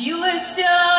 Білася.